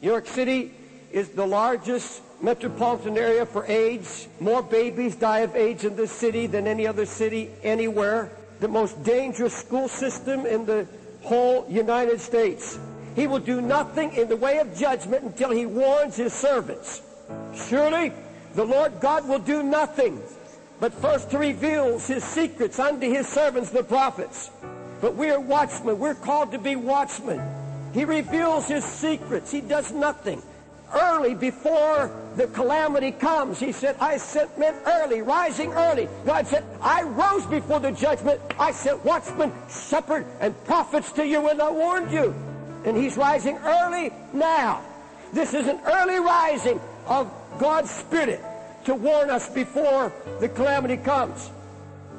New York City is the largest metropolitan area for AIDS. More babies die of AIDS in this city than any other city anywhere. The most dangerous school system in the whole United States. He will do nothing in the way of judgment until he warns his servants. Surely the Lord God will do nothing but first he reveals his secrets unto his servants, the prophets. But we are watchmen. We're called to be watchmen. He reveals his secrets. He does nothing. Early before the calamity comes, he said, I sent men early, rising early. God said, I rose before the judgment. I sent watchmen, shepherd, and prophets to you, and I warned you. And he's rising early now. This is an early rising of God's Spirit to warn us before the calamity comes.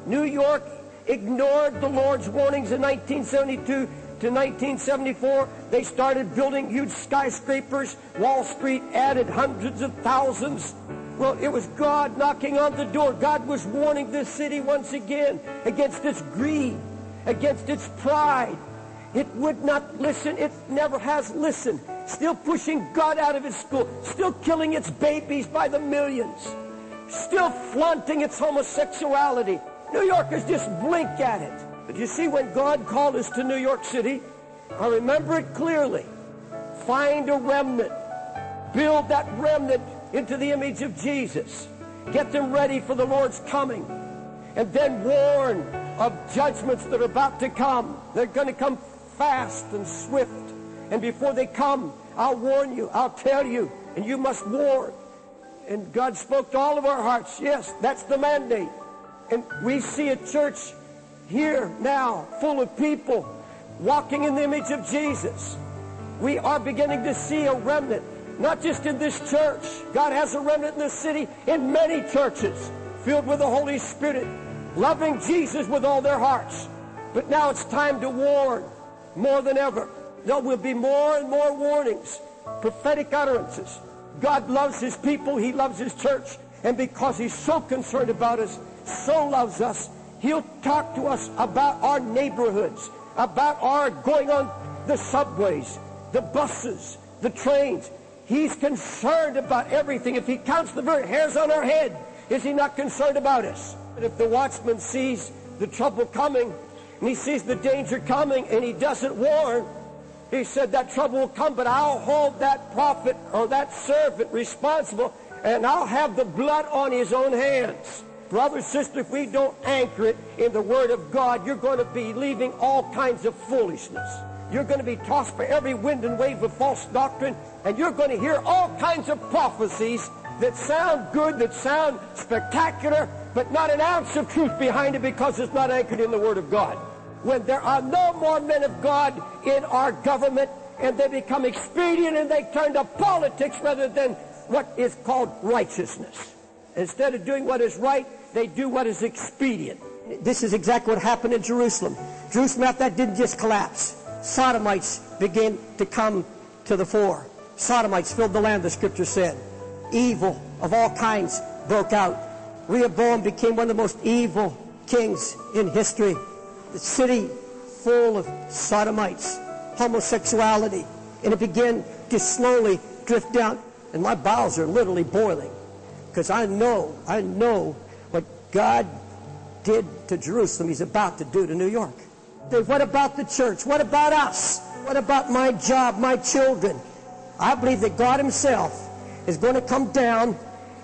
New York ignored the Lord's warnings in 1972 to 1974. They started building huge skyscrapers. Wall Street added hundreds of thousands. Well, it was God knocking on the door. God was warning this city once again against its greed, against its pride. It would not listen. It never has listened. Still pushing God out of its school. Still killing its babies by the millions. Still flaunting its homosexuality. New Yorkers just blink at it. But you see, when God called us to New York City, I remember it clearly. Find a remnant. Build that remnant into the image of Jesus. Get them ready for the Lord's coming. And then warn of judgments that are about to come. They're going to come fast and swift. And before they come, I'll warn you. I'll tell you. And you must warn. And God spoke to all of our hearts. Yes, that's the mandate. And we see a church here now full of people walking in the image of Jesus. We are beginning to see a remnant, not just in this church. God has a remnant in this city, in many churches, filled with the Holy Spirit, loving Jesus with all their hearts. But now it's time to warn more than ever. There will be more and more warnings, prophetic utterances. God loves his people. He loves his church. And because he's so concerned about us, so loves us, he'll talk to us about our neighborhoods, about our going on the subways, the buses, the trains. He's concerned about everything. If he counts the very hairs on our head, is he not concerned about us? But if the watchman sees the trouble coming, and he sees the danger coming, and he doesn't warn, he said that trouble will come, but I'll hold that prophet or that servant responsible, and I'll have the blood on his own hands. Brother, sister, if we don't anchor it in the Word of God, you're going to be leaving all kinds of foolishness. You're going to be tossed by every wind and wave of false doctrine, and you're going to hear all kinds of prophecies that sound good, that sound spectacular, but not an ounce of truth behind it because it's not anchored in the Word of God when there are no more men of God in our government and they become expedient and they turn to politics rather than what is called righteousness. Instead of doing what is right, they do what is expedient. This is exactly what happened in Jerusalem. Jerusalem after that didn't just collapse. Sodomites began to come to the fore. Sodomites filled the land, the scripture said. Evil of all kinds broke out. Rehoboam became one of the most evil kings in history the city full of sodomites, homosexuality, and it began to slowly drift down. And my bowels are literally boiling because I know, I know God did to Jerusalem, He's about to do to New York. What about the church? What about us? What about my job, my children? I believe that God Himself is going to come down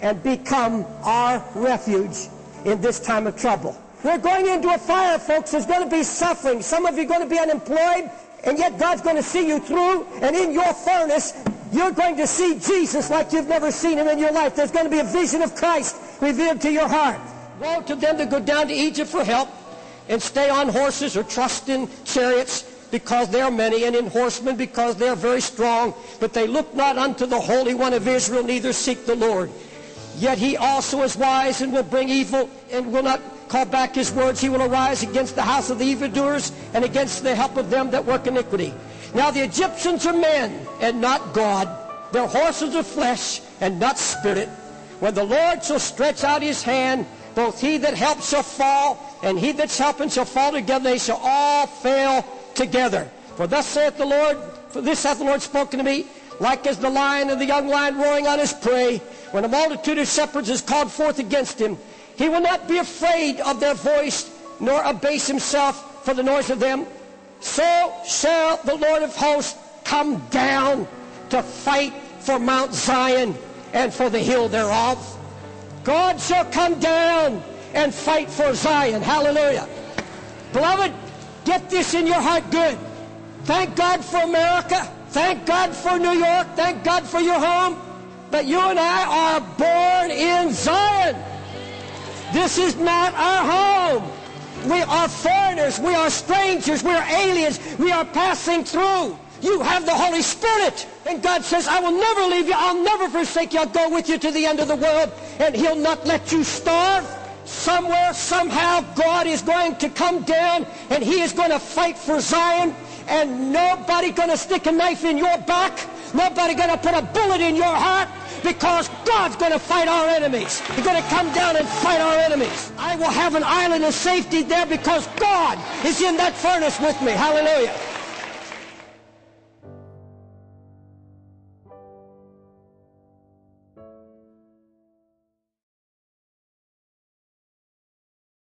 and become our refuge in this time of trouble. We're going into a fire, folks. There's going to be suffering. Some of you are going to be unemployed, and yet God's going to see you through. And in your furnace, you're going to see Jesus like you've never seen him in your life. There's going to be a vision of Christ revealed to your heart. Woe to them that go down to Egypt for help and stay on horses or trust in chariots because they are many, and in horsemen because they are very strong. But they look not unto the Holy One of Israel, neither seek the Lord. Yet he also is wise and will bring evil and will not call back his words. He will arise against the house of the evildoers and against the help of them that work iniquity. Now the Egyptians are men and not God. Their horses are flesh and not spirit. When the Lord shall stretch out his hand, both he that helps shall fall, and he that's helping shall fall together. They shall all fail together. For thus saith the Lord, for this hath the Lord spoken to me, like as the lion and the young lion roaring on his prey, when a multitude of shepherds is called forth against him, he will not be afraid of their voice, nor abase himself for the noise of them. So shall the Lord of hosts come down to fight for Mount Zion and for the hill thereof. God shall come down and fight for Zion. Hallelujah. Beloved, get this in your heart good. Thank God for America. Thank God for New York. Thank God for your home. But you and I are born in Zion. This is not our home. We are foreigners. We are strangers. We are aliens. We are passing through. You have the Holy Spirit. And God says, I will never leave you. I'll never forsake you. I'll go with you to the end of the world. And he'll not let you starve. Somewhere, somehow, God is going to come down and he is going to fight for Zion. And nobody going to stick a knife in your back. Nobody going to put a bullet in your heart because God's going to fight our enemies. He's going to come down and fight our enemies. I will have an island of safety there because God is in that furnace with me. Hallelujah.